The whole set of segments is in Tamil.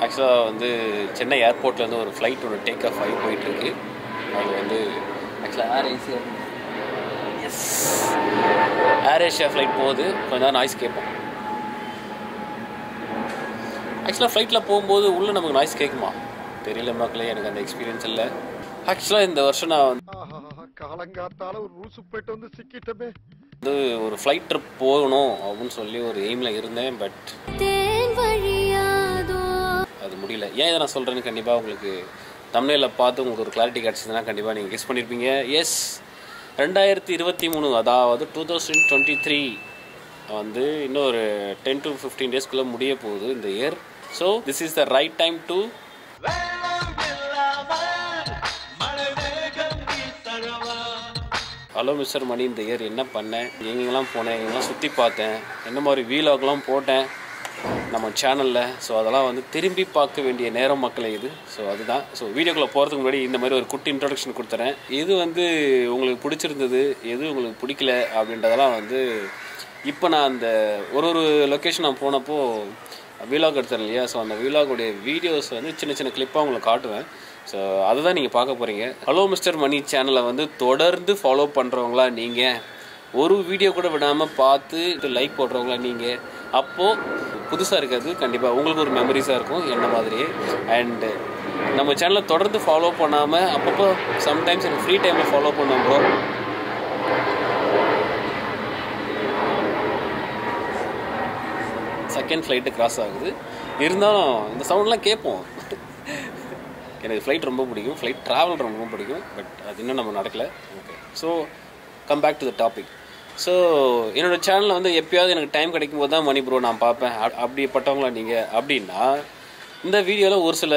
ஆக்சுவலாக வந்து சென்னை ஏர்போர்ட்லேருந்து ஒரு ஃப்ளைட் ஒன்று டேக் ஆஃப் ஆகி போயிட்டுருக்கு. அது வந்து ஆக்சுவலாக ஏர் ஏசியா எஸ் ஏர் ஏஷியா ஃப்ளைட் போகுது. கொஞ்ச நேரம் நாய்ஸ் கேட்போம். ஆக்சுவலாக ஃப்ளைட்டில் போகும்போது உள்ளே நமக்கு நாய்ஸ் கேட்குமா? தெரியல மக்களே எனக்கு அந்த எக்ஸ்பீரியன்ஸ் இல்லை. ஆக்சுவலாக இந்த வருஷம் நான் வந்து ஆஹா காலங்காத்தால ஒரு ரூசு போயிட்டு வந்து சிக்கிட்டமே. வந்து ஒரு ஃப்ளைட் ட்ரிப் போகணும் அப்படின்னு சொல்லி ஒரு எய்மில் இருந்தேன் பட் அது முடியல. ஏன் இதை நான் சொல்கிறேன்னு கண்டிப்பாக உங்களுக்கு தமிழில் பார்த்து உங்களுக்கு ஒரு கிளாரிட்டி கிடச்சிதுன்னா கண்டிப்பாக நீங்கள் கெஸ் பண்ணியிருப்பீங்க எஸ் ரெண்டாயிரத்தி இருபத்தி மூணு அதாவது டூ தௌசண்ட் டுவெண்ட்டி த்ரீ வந்து இன்னும் ஒரு டென் டு ஃபிஃப்டீன் டேஸ்க்குள்ளே முடிய போகுது இந்த year so this is the right time to hello mister Mani இந்த இயர் என்ன பண்ணேன்? எங்கெங்கெல்லாம் போனேன்? எங்கெல்லாம் சுற்றி பார்த்தேன்? என்ன மாதிரி வீலாக்லாம் போட்டேன்? நம்ம சேனலில் ஸோ அதெல்லாம் வந்து திரும்பி பார்க்க வேண்டிய நேரம் மக்களே இது. ஸோ அதுதான். ஸோ வீடியோக்குள்ளே போகிறதுக்கு முன்னாடி இந்த மாதிரி ஒரு குட்டி இன்ட்ரடக்ஷன் கொடுத்துறேன். எது வந்து உங்களுக்கு பிடிச்சிருந்தது எது உங்களுக்கு பிடிக்கல அப்படின்றதெல்லாம் வந்து இப்போ நான் அந்த ஒரு ஒரு லொக்கேஷன் நான் போனப்போ வீலாக் எடுத்தேன் இல்லையா? ஸோ அந்த வீலாகுடைய வீடியோஸ் வந்து சின்ன சின்ன கிளிப்பாக உங்களுக்கு காட்டுவேன். ஸோ அதுதான் நீங்கள் பார்க்க போகிறீங்க ஹலோ மிஸ்டர் மணி சேனலை வந்து தொடர்ந்து ஃபாலோ பண்ணுறவங்களா நீங்கள் ஒரு வீடியோ கூட விடாமல் பார்த்து லைக் போடுறவங்களா நீங்கள் அப்போது புதுசாக இருக்கிறது. கண்டிப்பாக உங்களுக்கு ஒரு மெமரிஸாக இருக்கும் என்ன மாதிரியே. அண்டு நம்ம சேனலை தொடர்ந்து ஃபாலோ பண்ணாமல் அப்பப்போ சம்டைம்ஸ் எனக்கு ஃப்ரீ டைமில் ஃபாலோ பண்ணோம் ப்ரோ செகண்ட் ஃப்ளைட்டு கிராஸ் ஆகுது. இருந்தாலும் இந்த சவுண்ட்லாம் கேட்போம். எனக்கு ஃப்ளைட் ரொம்ப பிடிக்கும். ஃப்ளைட் ட்ராவல் ரொம்ப பிடிக்கும். பட் அது இன்னும் நம்ம நடக்கலை. Okay so come back to the topic so என்னோட சேனலில் வந்து எப்பயாவது எனக்கு டைம் கிடைக்கும் போது தான் மணி ப்ரோ நான் பார்ப்பேன். அப்படிப்பட்டவங்களா நீங்கள் அப்படின்னா இந்த வீடியோவில் ஒரு சில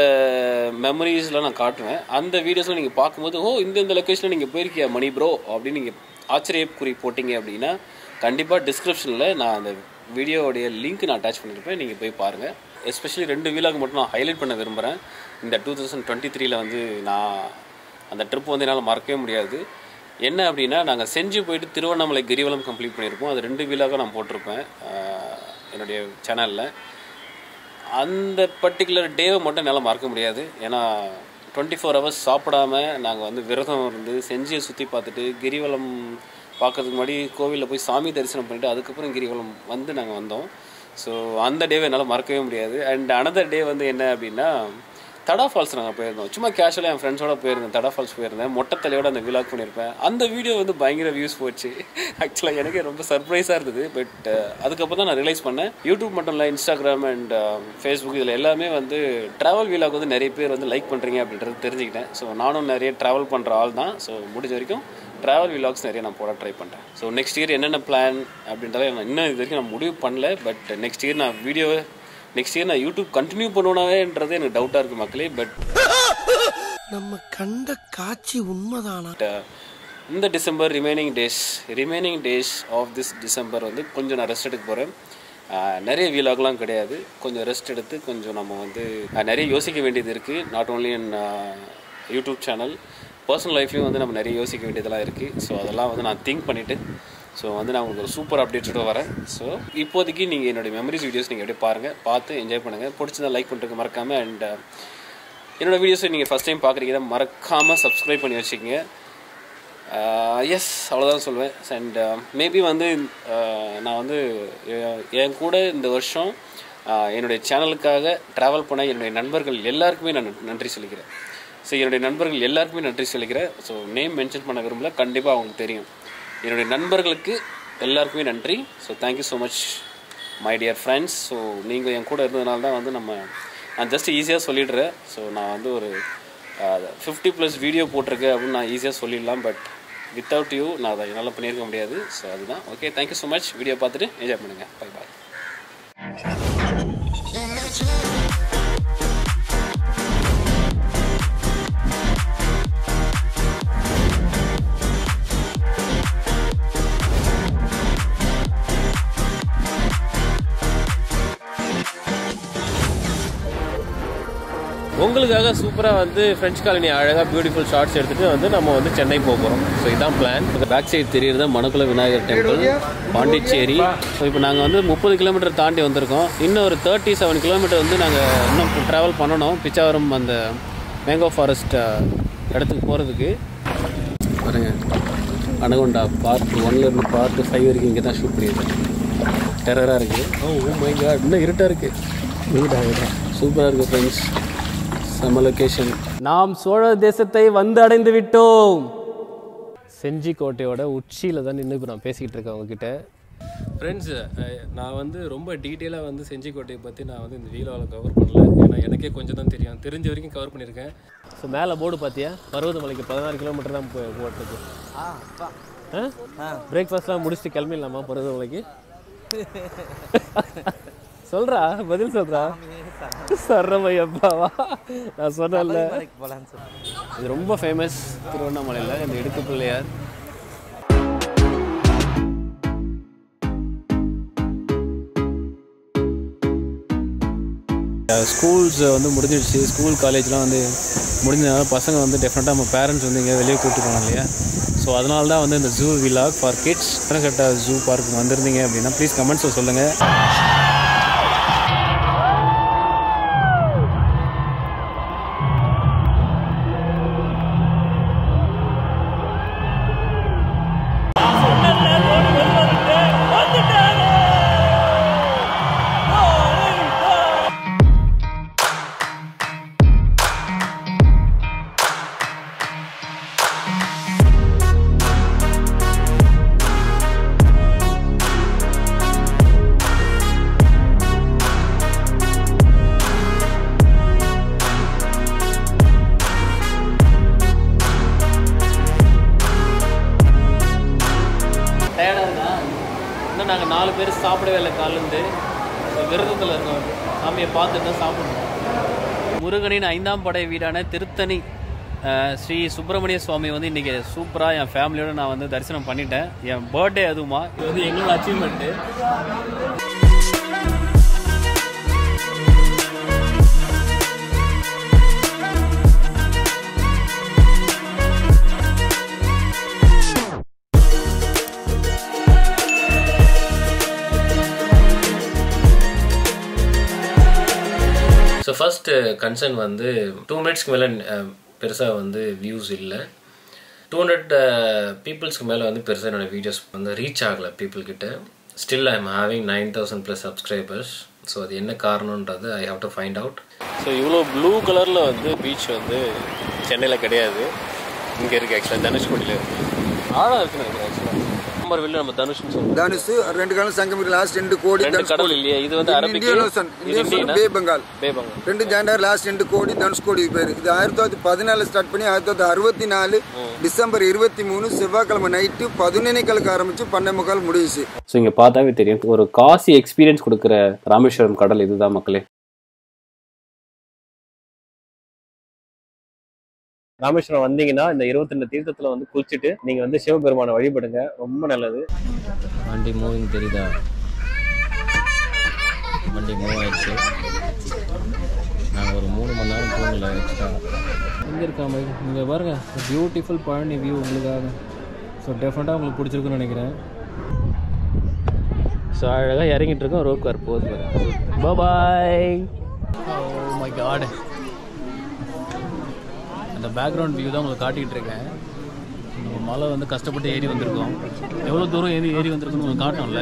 மெமரிஸ்லாம் நான் காட்டுவேன். அந்த வீடியோஸில் நீங்கள் பார்க்கும்போது ஓ இந்த இந்த லொக்கேஷனில் நீங்கள் போயிருக்கியா மணி ப்ரோ அப்படின்னு நீங்கள் ஆச்சரியக்குறி போட்டிங்க அப்படின்னா கண்டிப்பாக டிஸ்கிரிப்ஷனில் நான் அந்த வீடியோவுடைய லிங்க் நான் அட்டாச் பண்ணியிருப்பேன். நீங்கள் போய் பாருங்கள் எஸ்பெஷலி ரெண்டு வீலாக மட்டும் நான் ஹைலைட் பண்ண விரும்புகிறேன் இந்த டூ தௌசண்ட் டுவெண்ட்டி த்ரீயில் வந்து நான் அந்த ட்ரிப் வந்து என்னால் மறக்கவே முடியாது. என்ன அப்படின்னா நாங்கள் செஞ்சு போயிட்டு திருவண்ணாமலை கிரிவலம் கம்ப்ளீட் பண்ணியிருப்போம் அது ரெண்டு வீலாக நான் போட்டிருப்பேன் என்னுடைய சேனலில் அந்த பர்டிகுலர் டேவை மட்டும் என்னால் மறக்க முடியாது. ஏன்னா டுவெண்ட்டி ஃபோர் ஹவர்ஸ் சாப்பிடாம நாங்கள் வந்து விரதம் இருந்து செஞ்சியை சுற்றி பார்த்துட்டு கிரிவலம் பார்க்கறதுக்கு முன்னாடி கோவிலில் போய் சாமி தரிசனம் பண்ணிவிட்டு அதுக்கப்புறம் கிரிவலம் வந்து நாங்கள் வந்தோம். ஸோ அந்த டேவை என்னால் மறக்கவே முடியாது. அண்ட் அனதர் டே வந்து என்ன அப்படின்னா தடா ஃபால்ஸ் நாங்கள் போயிருந்தோம். சும்மா கேஷுவலாக என் ஃப்ரெண்ட்ஸோட போயிருந்தேன். தடா ஃபால்ஸ் போயிருந்தேன். மொட்டை தலையோட அந்த விலாக் பண்ணியிருப்பேன். அந்த வீடியோ வந்து பயங்கர வியூஸ் போச்சு. ஆக்சுவலாக எனக்கு ரொம்ப சர்ப்ரைஸாக இருந்தது. பட் uh, அதுக்கப்புறம் தான் நான் ரியலைஸ் பண்ணேன். யூடியூப் மட்டும் இல்லை இன்ஸ்டாகிராம் அண்ட் ஃபேஸ்புக் இதில் எல்லாமே வந்து ட்ராவல் வீலாக் வந்து நிறைய பேர் வந்து லைக் பண்ணுறீங்க அப்படின்றது தெரிஞ்சுக்கிட்டேன். ஸோ நானும் நிறைய ட்ராவல் பண்ணுற ஆள் தான். ஸோ முடிஞ்ச வரைக்கும் ட்ராவல் விலாக்ஸ் நிறைய நான் போட ட்ரை பண்ணுறேன் ஸோ நெக்ஸ்ட் இயர் என்னென்ன பிளான் அப்படின்றத நான் இன்னும் இது வரைக்கும் நான் முடிவு பண்ணல. பட் நெக்ஸ்ட் இயர் நான் வீடியோவை நெக்ஸ்ட் இயர் நான் யூடியூப் கண்டினியூ பண்ணுவேனாவேன்றது எனக்கு டவுட்டாக இருக்குது மக்களே பட் நம்ம கண்ட காட்சி உண்மைதானா? இந்த December remaining days remaining days of this December வந்து கொஞ்சம் நான் ரெஸ்ட் எடுக்க போகிறேன் நிறைய வீலாக்லாம் கிடையாது. கொஞ்சம் ரெஸ்ட் எடுத்து கொஞ்சம் நம்ம வந்து நிறைய யோசிக்க வேண்டியது இருக்குது not only in YouTube channel personal லைஃப்லையும் வந்து நம்ம நிறைய யோசிக்க வேண்டியதெல்லாம் இருக்குது ஸோ அதெல்லாம் வந்து நான் திங்க் பண்ணிவிட்டு ஸோ வந்து நான் உங்களுக்கு ஒரு சூப்பர் அப்டேட்டோட வரேன். ஸோ இப்போதைக்கு நீங்கள் என்னுடைய மெமரிஸ் வீடியோஸ் நீங்கள் அப்படியே பாருங்கள் பார்த்து என்ஜாய் பண்ணுங்கள் பிடிச்சதா லைக் பண்ணுறதுக்கு மறக்காமல் அண்ட் uh, என்னோடய வீடியோஸை நீங்கள் ஃபஸ்ட் டைம் பார்க்குறீங்க மறக்காமல் சப்ஸ்கிரைப் பண்ணி வச்சுக்கோங்க. Uh, எஸ் அவ்வளோதான் சொல்லுவேன் அண்ட் மேபி uh, வந்து நான் வந்து என் கூட இந்த வருஷம் என்னுடைய சேனலுக்காக ட்ராவல் பண்ண என்னுடைய நண்பர்கள் எல்லாருக்குமே நான் நன்றி சொல்லிக்கிறேன். ஸோ என்னுடைய நண்பர்கள் எல்லாருக்குமே நன்றி சொல்லிக்கிறேன். ஸோ நேம் மென்ஷன் பண்ண விரும்பல. கண்டிப்பாக அவங்களுக்கு தெரியும். என்னுடைய நண்பர்களுக்கு எல்லாருக்குமே நன்றி. So thank you so much my dear friends so நீங்கள் என் கூட இருந்ததுனால தான் வந்து நம்ம நான் ஜஸ்ட் ஈஸியாக சொல்லிடுறேன். ஸோ நான் வந்து ஒரு ஃபிஃப்டி ப்ளஸ் வீடியோ போட்டிருக்கேன் அப்படின்னு நான் ஈஸியாக சொல்லிடலாம். பட் வித்தவுட் யூ நான் அதை என்னால் பண்ணியிருக்க முடியாது. ஸோ அதுதான். Okay thank you so much video பார்த்துட்டு என்ஜாய் பண்ணுங்கள் பை பாய் சூப்பராக வந்து ஃப்ரெஞ்ச் காலனி அழகாக பியூட்டிஃபுல் ஷார்ட்ஸ் எடுத்துகிட்டு வந்து நம்ம வந்து சென்னை போக போகிறோம் ஸோ இதான் பிளான் பேக் சைடு தெரியுறது மணக்குள விநாயகர் டெம்பிள் பாண்டிச்சேரி. ஸோ இப்போ நாங்கள் வந்து முப்பது கிலோமீட்டர் தாண்டி வந்திருக்கோம். இன்னும் ஒரு தேர்ட்டி செவன் கிலோமீட்டர் வந்து நாங்கள் இன்னும் ட்ராவல் பண்ணணும். பிச்சாவரம் அந்த மேங்கோ ஃபாரஸ்ட் இடத்துக்கு போகிறதுக்கு பாருங்க. அனகொண்டா பார்ட் ஒன்லேருந்து பார்ட் ஃபைவ் வரைக்கும் இங்கே தான் ஷூட் பண்ணியிருக்கேன் டெரராக இருக்குது ஓ மை காட் இன்னும் இருட்டாக இருக்குது சூப்பராக இருக்குது ஃப்ரெண்ட்ஸ் செம்ம லொக்கேஷன் நாம் சோழ தேசத்தை வந்து அடைந்து விட்டோம். செஞ்சி கோட்டையோட உச்சியில் தான் நின்று இப்போ நான் பேசிக்கிட்டு இருக்கேன் உங்ககிட்ட ஃப்ரெண்ட்ஸ் நான் வந்து ரொம்ப டீட்டெயிலாக வந்து செஞ்சி கோட்டையை பற்றி நான் வந்து இந்த வீடியோவில் கவர் பண்ணல. ஏன்னா எனக்கே கொஞ்சம் தான் தெரியும். தெரிஞ்ச வரைக்கும் கவர் பண்ணியிருக்கேன். ஸோ மேலே போர்டு பார்த்தியா பருவதமலைக்கு பதினாறு கிலோமீட்டர் தான் போட்டிருக்கு. பிரேக்ஃபாஸ்ட்லாம் முடிச்சுட்டு கிளம்பிடலாமா பருவதமலைக்கு சொல்றா? பதில் சொல்றா? சரமையப்பாவா நான் சொன்னேன் இது ரொம்ப ஃபேமஸ் திருவண்ணாமலையில் இந்த இடுக்கு பிள்ளையார். ஸ்கூல்ஸ் வந்து முடிஞ்சிடுச்சு. ஸ்கூல் காலேஜ்லாம் வந்து முடிஞ்சதுனால பசங்க வந்து டெஃபினட்டாக நம்ம பேரண்ட்ஸ் வந்து இங்கே வெளியே கூப்பிட்டு போகணும் இல்லையா? ஸோ அதனால தான் வந்து இந்த ஜூ விலாக் ஃபார் கிட்ஸ் கட்ட ஜூ பார்க் வந்திருந்தீங்க அப்படின்னா ப்ளீஸ் கமெண்ட்ஸில் சொல்லுங்கள் சாப்பிடவே இல்லை காலேருந்து விரதத்தில் இருக்கோம் சாமியை பார்த்துட்டு தான் சாப்பிடணும். முருகனின் ஐந்தாம் படை வீடான திருத்தணி ஸ்ரீ சுப்பிரமணிய சுவாமி வந்து இன்றைக்கி சூப்பராக என் ஃபேமிலியோடு நான் வந்து தரிசனம் பண்ணிட்டேன். என் பர்த்டே அதுவுமா. இது வந்து எங்களோட அச்சீவ்மெண்ட்டு ஃபர்ஸ்ட் கன்சர்ன் வந்து டூ மினிட்ஸ்க்கு மேலே பெருசாக வந்து வியூஸ் இல்லை. டூ ஹண்ட்ரட் பீப்புள்ஸ்க்கு மேலே வந்து பெருசாக என்னோடய வீடியோஸ் வந்து ரீச் ஆகலை பீப்புள்கிட்ட still I am having nine thousand plus subscribers so அது என்ன காரணன்றது I have to find out so இவ்வளோ ப்ளூ கலரில் வந்து பீச் வந்து சென்னையில் கிடையாது. இங்கே இருக்குது ஆக்சுவலாக தனுஷ்கோடியில் இருக்குது ஆழம் இருக்குன்னு நினைக்கிறேன் ஆக்சுவலாக நம்பர் ரெண்டு கடல் சங்கம் லாஸ்ட் ரெண்டு கோடி ரெண்டு ஜாயின்ட் லாஸ்ட் ரெண்டு கோடி தனுஷ் கோடி ஆயிரத்தி தொள்ளாயிரத்தி பதினாலு ஸ்டார்ட் பண்ணி ஆயிரத்தி தொள்ளாயிரத்தி அறுபத்தி நாலு டிசம்பர் இருபத்தி மூணு செவ்வாய்க்கிழமை நைட்டு பதினொன்னைகளுக்கு ஆரம்பிச்சு பன்னெண்டு முக்கால் முடிஞ்சிச்சு. ஸோ இங்கே பார்த்தாவே தெரியும். ஒரு காசி எக்ஸ்பீரியன்ஸ் கொடுக்குற ராமேஸ்வரம் கடல் இதுதான் மக்களே. ராமேஸ்வரம் வந்தீங்கன்னா இந்த இருபத்தி ரெண்டு தீர்த்தத்தில் வந்து குளிச்சுட்டு நீங்கள் வந்து சிவபெருமானை வழிபடுங்க. ரொம்ப நல்லது. வண்டி மூவிங் தெரியுதா? வண்டி மூவ் ஆயிடுச்சு. நாங்கள் ஒரு மூணு மணி நேரம் தூங்கல எக்ஸ்ட்ரா இங்கே இருக்காம இங்கே பாருங்க பியூட்டிஃபுல் பழனி வியூ உங்களுக்காக. ஸோ டெஃபினட்டாக உங்களுக்கு பிடிச்சிருக்குன்னு நினைக்கிறேன். ஸோ அழகாக இறங்கிட்டு இருக்கோம். ரோப் கார் போகுது பாய் ஓ மை காட் அந்த பேக்ரவுண்ட் வியூ தான் உங்களுக்கு காட்டிகிட்டு இருக்கேன். நம்ம மலை வந்து கஷ்டப்பட்டு ஏறி வந்திருக்கோம். எவ்வளோ தூரம் ஏறி ஏறி வந்திருக்குன்னு உங்களுக்கு காட்டணும்ல?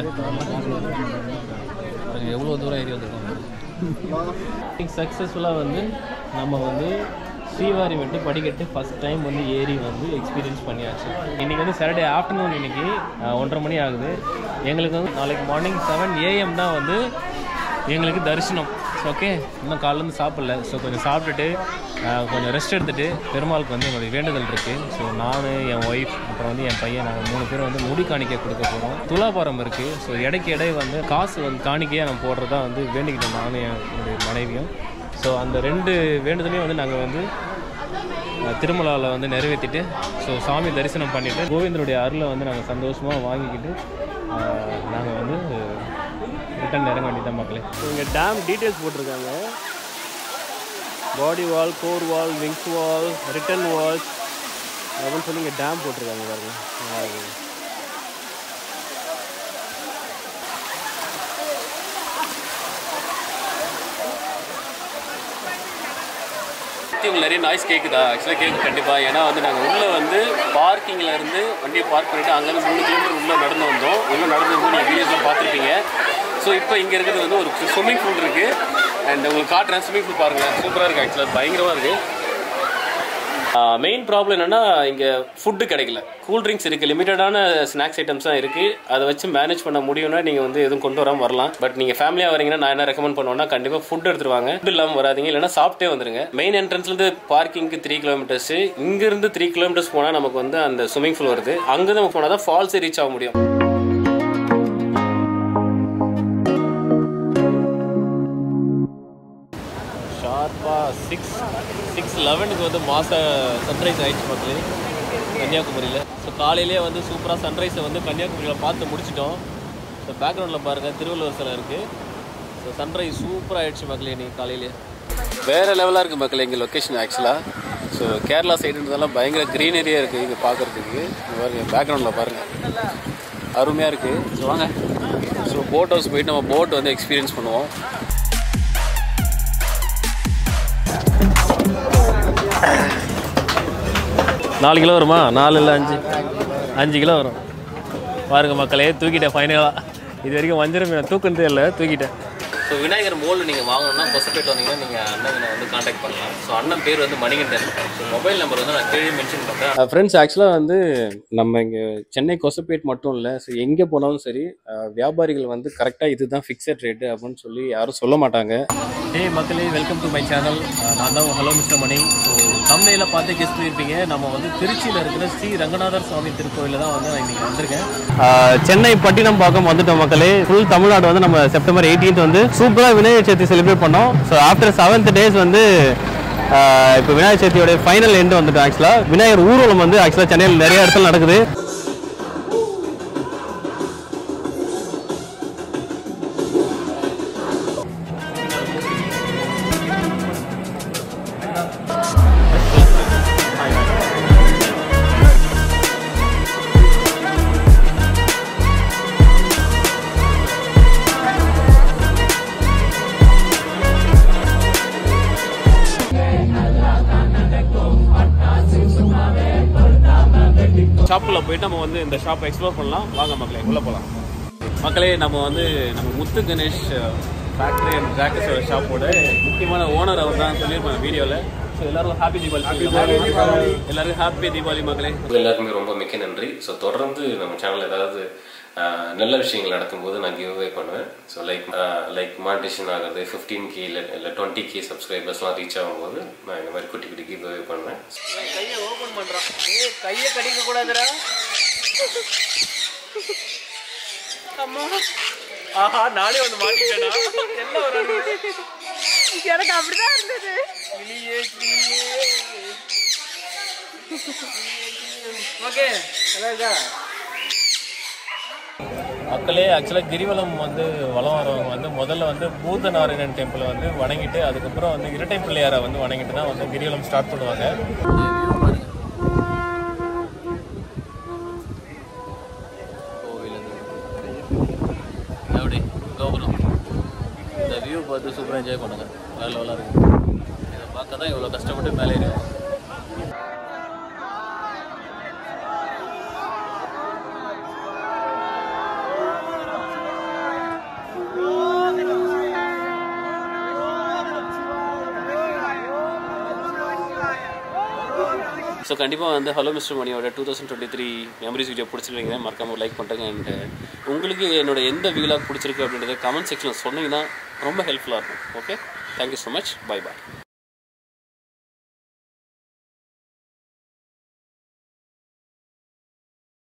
எவ்வளோ தூரம் ஏறி வந்திருக்கோம். சக்ஸஸ்ஃபுல்லாக வந்து நம்ம வந்து ஸ்ரீவாரி வந்து படிக்கட்டு ஃபஸ்ட் டைம் வந்து ஏறி வந்து எக்ஸ்பீரியன்ஸ் பண்ணியாச்சு. இன்றைக்கி வந்து சாட்டர்டே ஆஃப்டர்நூன் இன்னைக்கு ஒன்றரை மணி ஆகுது. எங்களுக்கு வந்து நாளைக்கு மார்னிங் செவன் ஏஎம் தான் வந்து எங்களுக்கு தரிசனம். ஓகே இன்னும் காலையிலேருந்து சாப்பிடல. ஸோ கொஞ்சம் சாப்பிட்டுட்டு கொஞ்சம் ரெஸ்ட் எடுத்துகிட்டு பெருமாளுக்கு வந்து எங்களுடைய வேண்டுதல் இருக்குது ஸோ நான் என் ஒய்ஃப் அப்புறம் வந்து என் பையன் நாங்கள் மூணு பேரும் வந்து முடி காணிக்கை கொடுக்க போகிறோம் துலாபாரம் இருக்குது ஸோ இடைக்கு இடை வந்து காசு வந்து காணிக்கையாக நம்ம போடுறதா வந்து வேண்டிக்கிட்டோம் நானும் என் என்னுடைய மனைவியும். ஸோ அந்த ரெண்டு வேண்டுதலையும் வந்து நாங்கள் வந்து திருமலாவில் வந்து நிறைவேற்றிட்டு ஸோ சாமி தரிசனம் பண்ணிவிட்டு கோவிந்தருடைய அருளை வந்து நாங்கள் சந்தோஷமாக வாங்கிக்கிட்டு நாங்கள் வந்து ரிட்டன் இறங்க வேண்டியதான் மக்களே. இங்கே டேம் டீட்டெயில்ஸ் போட்டிருக்காங்க. Body wall core wall wings wall return walls அப்படின்னு சொல்லி இங்கே டேம் போட்டிருக்காங்க பாருங்கள் சுற்றி உங்களுக்கு நிறைய நாய்ஸ் கேட்குதா ஆக்சுவலாக கேட்கு கண்டிப்பாக ஏன்னா வந்து நாங்கள் உள்ளே வந்து பார்க்கிங்கில் இருந்து வண்டியை பார்க் பண்ணிவிட்டு அங்கேருந்து மூணு கிலோமீட்டர் உள்ளே நடந்து வந்தோம். உள்ளே நடந்து வந்து நீங்கள் வீடியோஸ்லாம் பார்த்துருப்பீங்க. ஸோ இப்போ இங்கே இருக்கிறது வந்து ஒரு ஸ்விம்மிங் பூல் இருக்குது அண்ட் உங்களுக்கு காட்டுறேன். ஸ்விம்மிங் பூல் பாருங்கள் சூப்பராக இருக்குது ஆக்சுவலாக பயங்கரமாக இருக்குது மெயின் ப்ராப்ளம் என்னென்னா இங்கே ஃபுட்டு கிடைக்கல. கூல் ட்ரிங்க்ஸ் இருக்குது லிமிட்டடான ஸ்நாக்ஸ் ஐட்டம்ஸ் தான் இருக்குது அதை வச்சு மேனேஜ் பண்ண முடியும்னா நீங்கள் வந்து எதுவும் கொண்டு வராமல் வரலாம். பட் நீங்கள் ஃபேமிலியாக வரீங்கன்னா நான் என்ன ரெக்கமெண்ட் பண்ணுவேன்னா கண்டிப்பாக ஃபுட் எடுத்துருவாங்க ஃபுட் இல்லாமல் வராதீங்க. இல்லைனா சாப்பிட்டே வந்துருங்க. மெயின் என்ட்ரன்ஸ்லேருந்து பார்க்கிங்க்கு த்ரீ கிலோமீட்டர்ஸ் இங்கேருந்து த்ரீ கிலோமீட்டர்ஸ் போனால் நமக்கு வந்து அந்த ஸ்விமிங் பூல் வருது. அங்கே நம்ம போனால் தான் ஃபால்ஸே ரீச் ஆக முடியும். சிக்ஸ் சிக்ஸ் லெவனுக்கு வந்து மாச சன்ரைஸ் ஆயிடுச்சு மக்களே கன்னியாகுமரியில். ஸோ காலையிலேயே வந்து சூப்பராக சன்ரைஸை வந்து கன்னியாகுமரியில் பார்த்து முடிச்சிட்டோம். ஸோ பேக்ரவுண்டில் பாருங்கள் திருவள்ளுவர் சிலை இருக்குது ஸோ சன்ரைஸ் சூப்பராக ஆயிடுச்சு மக்களே இன்றைக்கி காலையிலேயே வேறு லெவலாக இருக்குது மக்களே எங்கள் லொக்கேஷன் ஆக்சுவலாக ஸோ கேரளா சைடுன்றதெல்லாம் பயங்கர க்ரீனரியாக இருக்குது இங்கே பார்க்குறதுக்கு. பாருங்கள் பேக்ரவுண்டில் பாருங்கள் அருமையாக இருக்குது ஸோ வாங்க. ஸோ போட் ஹவுஸ் போயிட்டு நம்ம போட் வந்து எக்ஸ்பீரியன்ஸ் பண்ணுவோம். நாலு கிலோ வருமா? நாலு இல்லை அஞ்சு. அஞ்சு கிலோ வரும். பாருங்க மக்களே தூக்கிட்டேன் ஃபைனலாக இது வரைக்கும் வஞ்சிரம் மீன் தூக்குனதே இல்லை தூக்கிட்டேன். ஸோ விநாயகர் மோல் நீங்கள் வாங்கணும்னா கொசப்பேட் வந்தீங்கன்னா நீங்கள் அண்ணனை வந்து காண்டாக்ட் பண்ணலாம். ஸோ அண்ணன் பேர் வந்து மணிகண்டன். ஸோ மொபைல் நம்பர் வந்து நான் கீழே மென்ஷன் பண்ணுறேன் ஃப்ரெண்ட்ஸ் ஆக்சுவலாக வந்து நம்ம இங்கே சென்னை கொசப்பேட் மட்டும் இல்லை ஸோ எங்கே போனாலும் சரி அஹ், வியாபாரிகள் வந்து கரெக்டாக இதுதான் ஃபிக்ஸட் ரேட்டு அப்படின்னு சொல்லி யாரும் சொல்ல மாட்டாங்க. ஹே மக்களே வெல்கம் டு மை சேனல் நான் தான் ஹலோ மிஸ்டர் மணி. ஸோ தமிழில் பார்த்து கெஸ்ட் பண்ணியிருப்பீங்க. நம்ம வந்து திருச்சியில் இருக்கிற ஸ்ரீ ரங்கநாதர் சுவாமி திருக்கோயிலில் தான் வந்து நான் இன்னைக்கு வந்திருக்கேன். சென்னை பட்டினம் பார்க்க வந்துட்டோம் மக்களே. ஃபுல் தமிழ்நாடு வந்து நம்ம செப்டம்பர் 18th வந்து. சூப்பராக விநாயகர் சதுர்த்தி செலிப்ரேட் பண்ணோம். ஸோ ஆஃப்டர் செவன்த் டேஸ் வந்து இப்போ விநாயகர் சதுர்த்தியோடைய ஃபைனல் எண்டு வந்துட்டோம் ஆக்சுவலாக விநாயகர் ஊர்வலம் வந்து ஆக்சுவலாக சென்னையில் நிறைய இடத்துல நடக்குது. ஷாப்புக்குள்ள போயிட்டு நம்ம வந்து இந்த ஷாப்பை எக்ஸ்ப்ளோர் பண்ணலாம். வாங்க மக்களே உள்ள போகலாம் மக்களே நம்ம வந்து நம்ம முத்து கணேஷ் ஃபேக்டரி அண்ட் ஜாக்கஸோட ஷாப்போட முக்கியமான ஓனர் அவர் தான் சொல்லியிருப்பாங்க வீடியோவில் ஸோ எல்லாரும் ஹாப்பி தீபாவளி எல்லாருக்கும் ஹாப்பி தீபாவளி மக்களே. எல்லாருக்குமே ரொம்ப மிக்க நன்றி. ஸோ தொடர்ந்து நம்ம சேனல் ஏதாவது நல்ல விஷயங்கள் நடக்கும்போது நான் கிவ் அவே பண்ணுவேன். ஸோ லைக் லைக் மானிட்டேஷன் ஆகிறது ஃபிஃப்டீன் கே இல்லை இல்லை டுவெண்ட்டி கே சப்ஸ்கிரைபர்ஸ்லாம் ரீச் ஆகும்போது நான் இந்த மாதிரி குட்டி குட்டி கிவ் அவே பண்ணுவேன். கையை ஓபன் பண்றான். ஏய் கையை கடிக்க கூடாதுடா. அம்மா ஆஹா நானே வந்து மாட்டிட்டேனா? என்ன ஒரு எனக்கு அப்படிதான் இருந்தது. கிளியே கிளியே. ஓகே இருக்கா மக்களே ஆக்சுவலாக கிரிவலம் வந்து வலம் வரவங்க வந்து முதல்ல வந்து பூத நாராயணன் டெம்பிளை வந்து வணங்கிட்டு அதுக்கப்புறம் வந்து இரட்டை பிள்ளையாரை வந்து வணங்கிட்டு தான் வந்து கிரிவலம் ஸ்டார்ட் பண்ணுவாங்க. எப்படி கோபுரம். இந்த வியூ பார்த்து சூப்பராக என்ஜாய் பண்ணுங்கள் வேலை லெவலாக இருக்குது இதை பார்க்க தான் இவ்வளோ கஷ்டப்பட்டு மேலே இருக்கு ஸோ கண்டிப்பாக வந்து ஹலோ மிஸ்டர் மணியோட two thousand twenty three memories video பிடிச்சிருக்கீங்க. மறக்காம லைக் பண்ணுறேங்க அண்ட் uh, உங்களுக்கு என்னோட எந்த வீலாக பிடிச்சிருக்கு அப்படின்றத கமெண்ட் செக்ஷனில் சொன்னீங்கன்னா ரொம்ப ஹெல்ப்ஃபுல்லாக இருக்கும். Okay thank you so much bye bye